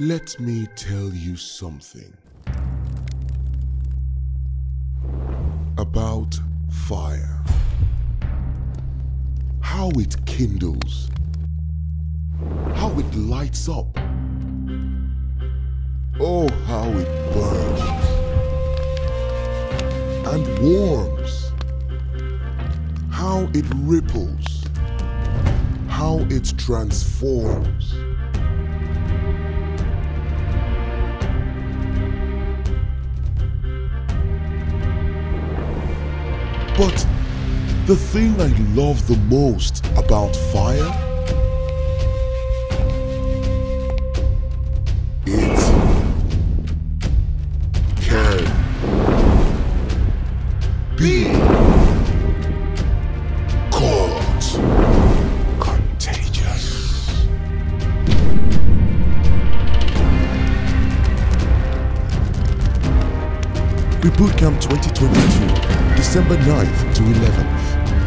Let me tell you something about fire. How it kindles, how it lights up. Oh, how it burns and warms. How it ripples, how it transforms. But the thing I love the most about fire it can be caught contagious. Reboot Camp 2022, December 9th to 11th.